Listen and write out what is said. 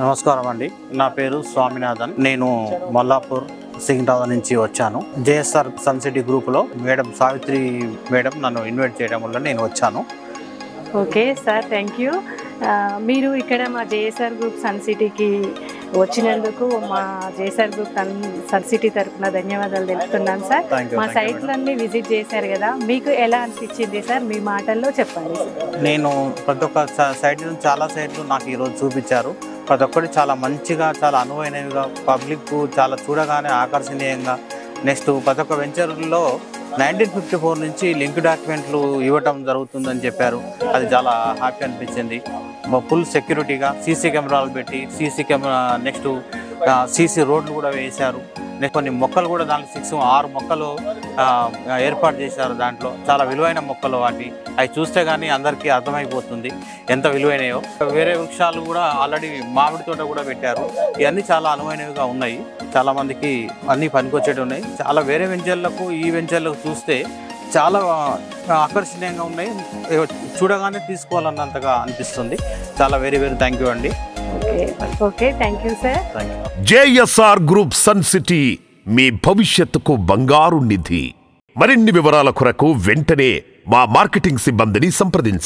నమస్కారం అండి. నా పేరు స్వామినాథన్. నేను మల్లాపూర్ సికింద్రాబాద్ నుంచి వచ్చాను. జేఎస్ఆర్ సన్ సిటీ గ్రూప్లో మేడం సావిత్రి మేడం నన్ను ఇన్వైట్ చేయడం వల్ల నేను వచ్చాను. ఓకే సార్ థ్యాంక్ యూ మీరు ఇక్కడ మా జేఎస్ఆర్ గ్రూప్ సన్ సిటీకి వచ్చినందుకు మా JSR group sun sun city తరఫున ధన్యవాదాలు తెలుపుతున్నాను సార్. మా సైట్లన్నీ విజిట్ చేశారు కదా మీకు ఎలా అనిపించింది సార్? మీ మాటల్లో చెప్పండి నేను ప్రతి ఒక్క సైట్ చాలా సైట్లు నాకు ఈరోజు చూపించారు. ప్రతి ఒక్కటి చాలా మంచిగా చాలా అనువైనవిగా పబ్లిక్ చాలా చూడగానే ఆకర్షణీయంగా. నెక్స్ట్ ప్రతి ఒక్క వెంచర్లో నైన్టీన్ ఫిఫ్టీ ఫోర్ నుంచి లింక్ డాక్యుమెంట్లు ఇవ్వటం జరుగుతుందని చెప్పారు. అది చాలా హ్యాపీ అనిపించింది. ఫుల్ సెక్యూరిటీగా సీసీ కెమెరాలు పెట్టి సీసీ కెమెరా నెక్స్ట్ సీసీ రోడ్లు కూడా వేశారు. కొన్ని మొక్కలు కూడా దాంట్లో సిక్స్ ఆరు మొక్కలు ఏర్పాటు చేశారు దాంట్లో. చాలా విలువైన మొక్కలు వాటి అవి చూస్తే కానీ అందరికీ అర్థమైపోతుంది ఎంత విలువైనయో. వేరే వృక్షాలు కూడా ఆల్రెడీ మామిడి తోట కూడా పెట్టారు. ఇవన్నీ చాలా అనువైనవిగా ఉన్నాయి. చాలా మందికి అన్ని పనికొచ్చేటి ఉన్నాయి. చాలా వేరే వెంచర్లకు ఈ వెంచర్లకు చూస్తే చాలా ఆకర్షణీయంగా ఉన్నాయి. చూడగానే తీసుకోవాలన్నంతగా అనిపిస్తుంది. చాలా వెరీ వెరీ థ్యాంక్ యూ అండి. జేఎస్ఆర్ గ్రూప్ సన్ సిటీ మీ భవిష్యత్తుకు బంగారు నిధి. మరిన్ని వివరాల కొరకు వెంటనే మా మార్కెటింగ్ సిబ్బందిని సంప్రదించండి.